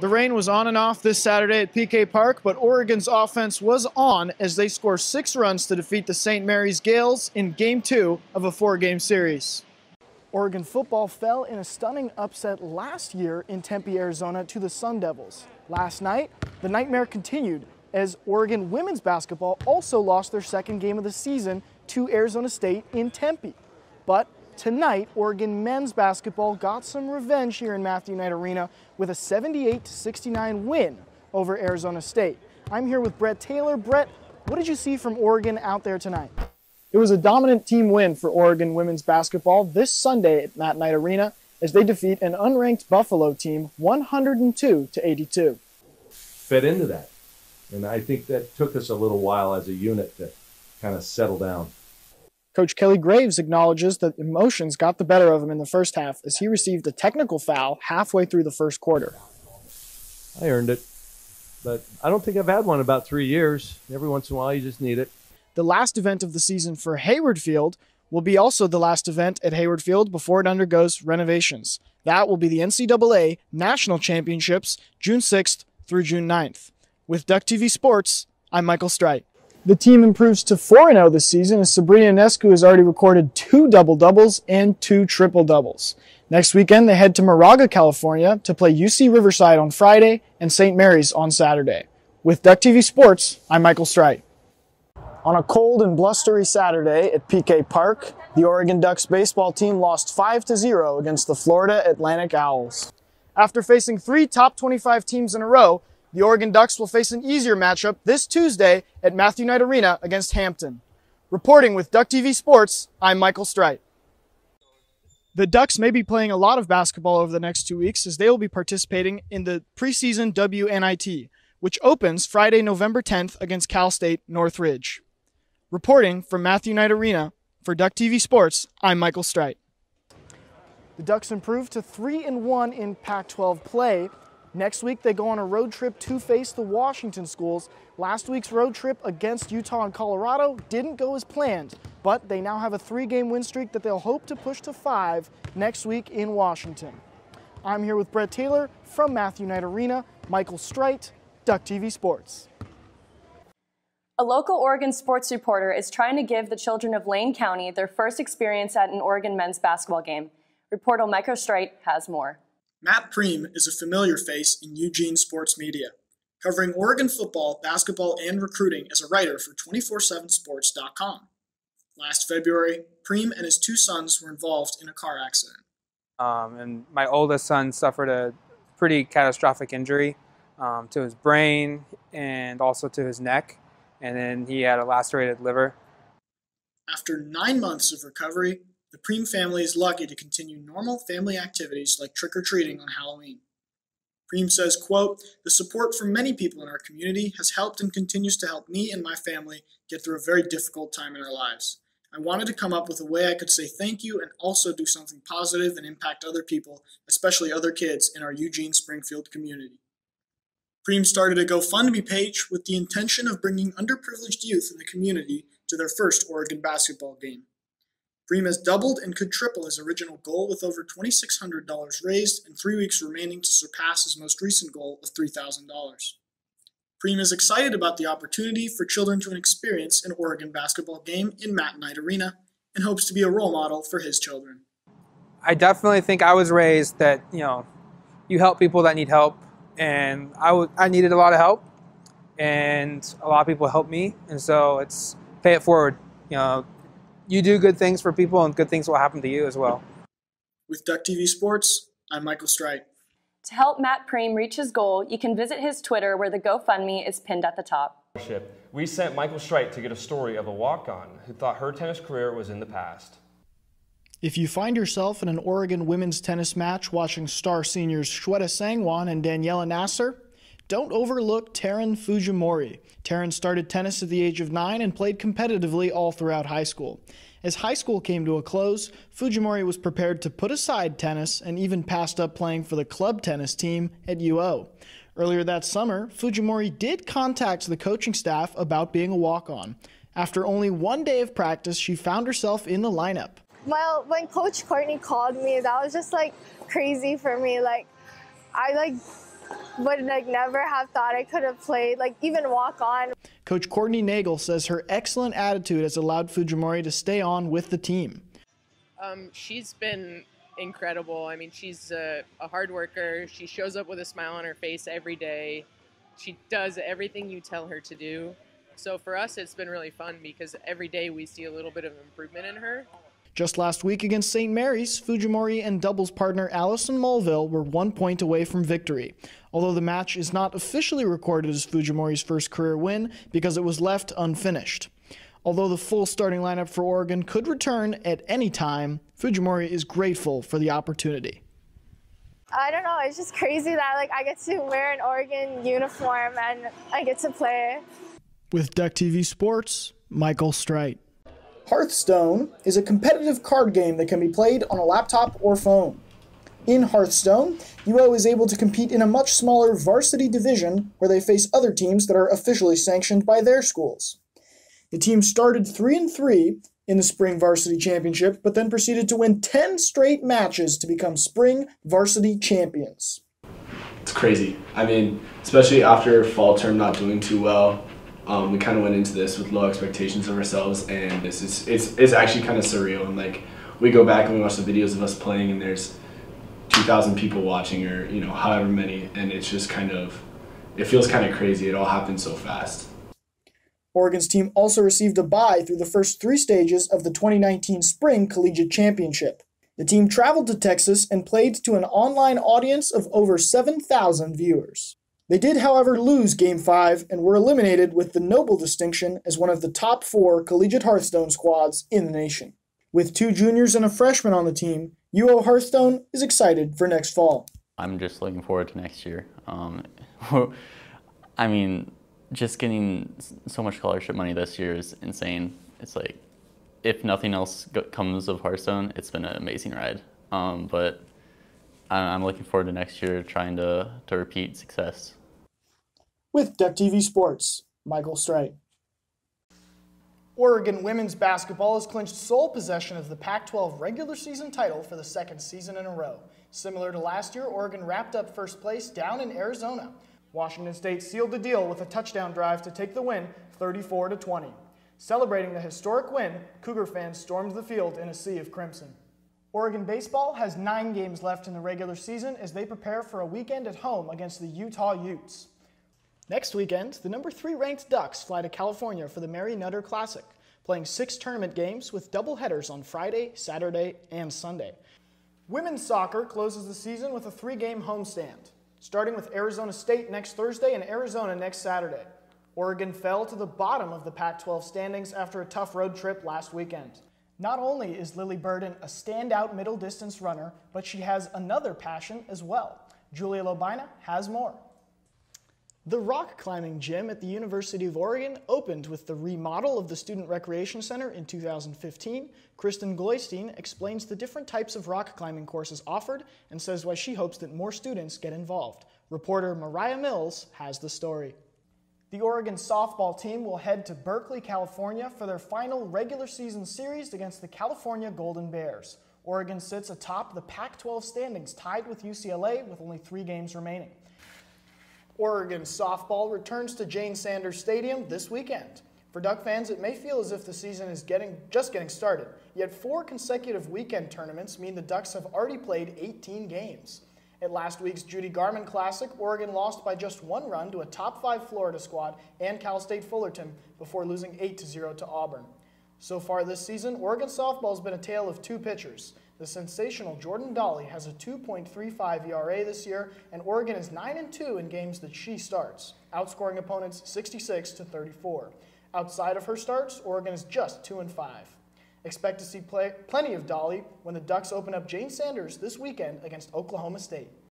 The rain was on and off this Saturday at PK Park, but Oregon's offense was on as they score six runs to defeat the St. Mary's Gaels in Game 2 of a four game series. Oregon football fell in a stunning upset last year in Tempe, Arizona to the Sun Devils. Last night, the nightmare continued as Oregon women's basketball also lost their second game of the season to Arizona State in Tempe. But Tonight, Oregon men's basketball got some revenge here in Matthew Knight Arena with a 78 69 win over Arizona State. I'm here with Brett Taylor. Brett, what did you see from Oregon out there tonight? It was a dominant team win for Oregon women's basketball this Sunday at Matt Knight Arena as they defeat an unranked Buffalo team 102 to 82. Fit into that. And I think that took us a little while as a unit to kind of settle down. Coach Kelly Graves acknowledges that emotions got the better of him in the first half as he received a technical foul halfway through the first quarter. I earned it, but I don't think I've had one about three years. Every once in a while, you just need it. The last event of the season for Hayward Field will be also the last event at Hayward Field before it undergoes renovations. That will be the NCAA National Championships, June 6th through June 9th. With Duck TV Sports, I'm Michael Strite. The team improves to 4 0 this season as Sabrina Ionescu has already recorded two double doubles and two triple doubles. Next weekend, they head to Moraga, California to play UC Riverside on Friday and St. Mary's on Saturday. With Duck TV Sports, I'm Michael Strite. On a cold and blustery Saturday at PK Park, the Oregon Ducks baseball team lost 5 0 against the Florida Atlantic Owls. After facing three top 25 teams in a row, the Oregon Ducks will face an easier matchup this Tuesday at Matthew Knight Arena against Hampton. Reporting with Duck TV Sports, I'm Michael Strite. The Ducks may be playing a lot of basketball over the next two weeks as they will be participating in the preseason WNIT, which opens Friday, November 10th against Cal State Northridge. Reporting from Matthew Knight Arena for Duck TV Sports, I'm Michael Strite. The Ducks improved to 3 and 1 in Pac 12 play Next week, they go on a road trip to face the Washington schools. Last week's road trip against Utah and Colorado didn't go as planned, but they now have a three game win streak that they'll hope to push to five next week in Washington. I'm here with Brett Taylor from Matthew Knight Arena, Michael Strite, Duck TV Sports. A local Oregon sports reporter is trying to give the children of Lane County their first experience at an Oregon men's basketball game. Reporter Michael Strite has more. Matt Prehm is a familiar face in Eugene sports media, covering Oregon football, basketball, and recruiting as a writer for 247sports.com. Last February, Prehm and his two sons were involved in a car accident. Um, and my oldest son suffered a pretty catastrophic injury um, to his brain and also to his neck, and then he had a lacerated liver. After nine months of recovery, the Prehm family is lucky to continue normal family activities like trick-or-treating on Halloween. Prehm says, quote, The support from many people in our community has helped and continues to help me and my family get through a very difficult time in our lives. I wanted to come up with a way I could say thank you and also do something positive and impact other people, especially other kids in our Eugene Springfield community. Prehm started a GoFundMe page with the intention of bringing underprivileged youth in the community to their first Oregon basketball game. Prehm has doubled and could triple his original goal with over $2,600 raised and three weeks remaining to surpass his most recent goal of $3,000. Prehm is excited about the opportunity for children to experience an Oregon basketball game in Matt Knight Arena and hopes to be a role model for his children. I definitely think I was raised that, you know, you help people that need help. And I, w- I needed a lot of help, and a lot of people helped me. And so it's pay it forward. You know, you do good things for people, and good things will happen to you as well. With Duck TV Sports, I'm Michael Strite. To help Matt Prehm reach his goal, you can visit his Twitter where the GoFundMe is pinned at the top. We sent Michael Strite to get a story of a walk-on who thought her tennis career was in the past. If you find yourself in an Oregon women's tennis match watching star seniors Shweta Sangwan and Daniela Nasser, don't overlook Taryn Fujimori. Taryn started tennis at the age of nine and played competitively all throughout high school. As high school came to a close, Fujimori was prepared to put aside tennis and even passed up playing for the club tennis team at UO. Earlier that summer, Fujimori did contact the coaching staff about being a walk on. After only one day of practice, she found herself in the lineup. Well, when Coach Courtney called me, that was just like crazy for me. Like, I like would like never have thought I could have played, like even walk on. Coach Courtney Nagel says her excellent attitude has allowed Fujimori to stay on with the team. Um, she's been incredible. I mean, she's a, a hard worker. She shows up with a smile on her face every day. She does everything you tell her to do. So for us, it's been really fun because every day we see a little bit of improvement in her. Just last week against St. Mary's, Fujimori and doubles partner Allison Mulville were one point away from victory. Although the match is not officially recorded as Fujimori's first career win because it was left unfinished. Although the full starting lineup for Oregon could return at any time, Fujimori is grateful for the opportunity. I don't know, it's just crazy that like I get to wear an Oregon uniform and I get to play. With Duck TV Sports, Michael Strite. Hearthstone is a competitive card game that can be played on a laptop or phone. In Hearthstone, UO is able to compete in a much smaller varsity division where they face other teams that are officially sanctioned by their schools. The team started 3 and 3 in the Spring Varsity Championship, but then proceeded to win 10 straight matches to become Spring Varsity Champions. It's crazy. I mean, especially after fall term not doing too well, um, we kind of went into this with low expectations of ourselves, and this is it's, it's actually kind of surreal. And like, we go back and we watch the videos of us playing, and there's 2,000 people watching, or you know, however many, and it's just kind of, it feels kind of crazy. It all happened so fast. Oregon's team also received a bye through the first three stages of the 2019 Spring Collegiate Championship. The team traveled to Texas and played to an online audience of over 7,000 viewers. They did, however, lose Game 5 and were eliminated with the noble distinction as one of the top four collegiate Hearthstone squads in the nation. With two juniors and a freshman on the team, UO Hearthstone is excited for next fall. I'm just looking forward to next year. Um, I mean, just getting so much scholarship money this year is insane. It's like, if nothing else comes of Hearthstone, it's been an amazing ride. Um, but I'm looking forward to next year trying to, to repeat success. With Duck TV Sports, Michael Strite. Oregon women's basketball has clinched sole possession of the Pac 12 regular season title for the second season in a row. Similar to last year, Oregon wrapped up first place down in Arizona. Washington State sealed the deal with a touchdown drive to take the win 34 to 20. Celebrating the historic win, Cougar fans stormed the field in a sea of crimson. Oregon baseball has nine games left in the regular season as they prepare for a weekend at home against the Utah Utes. Next weekend, the number three ranked Ducks fly to California for the Mary Nutter Classic, playing six tournament games with double headers on Friday, Saturday, and Sunday. Women's soccer closes the season with a three game homestand starting with Arizona State next Thursday and Arizona next Saturday. Oregon fell to the bottom of the Pac 12 standings after a tough road trip last weekend. Not only is Lily Burden a standout middle distance runner, but she has another passion as well. Julia Lobina has more. The rock climbing gym at the University of Oregon opened with the remodel of the Student Recreation Center in 2015. Kristen Gloystein explains the different types of rock climbing courses offered and says why she hopes that more students get involved. Reporter Mariah Mills has the story. The Oregon softball team will head to Berkeley, California for their final regular season series against the California Golden Bears. Oregon sits atop the Pac 12 standings, tied with UCLA with only three games remaining. Oregon softball returns to Jane Sanders Stadium this weekend. For Duck fans, it may feel as if the season is getting just getting started. Yet four consecutive weekend tournaments mean the Ducks have already played 18 games. At last week's Judy Garman Classic, Oregon lost by just one run to a top five Florida squad and Cal State Fullerton before losing 8 0 to Auburn. So far this season, Oregon softball has been a tale of two pitchers. The sensational Jordan Dolly has a 2.35 ERA this year, and Oregon is 9 and 2 in games that she starts, outscoring opponents 66 to 34. Outside of her starts, Oregon is just 2 and 5. Expect to see play, plenty of Dolly when the Ducks open up Jane Sanders this weekend against Oklahoma State.